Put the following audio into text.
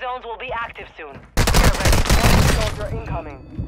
zones will be active soon. Get ready. Soldier incoming.